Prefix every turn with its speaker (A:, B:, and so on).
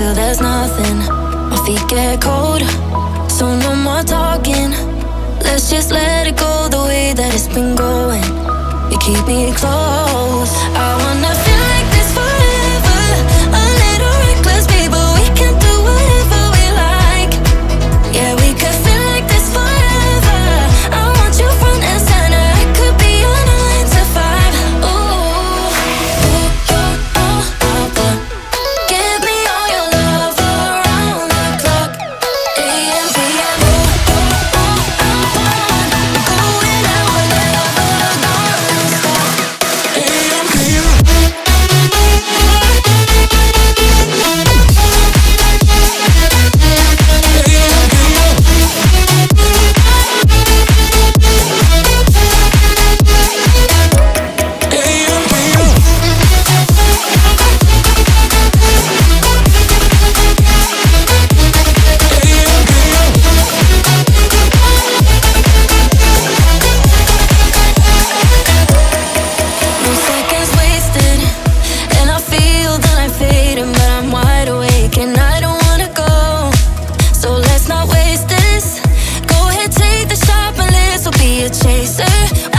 A: till there's nothing. My feet get cold, so no more talking. Let's just let it go the way that it's been going. You keep me close. I a chaser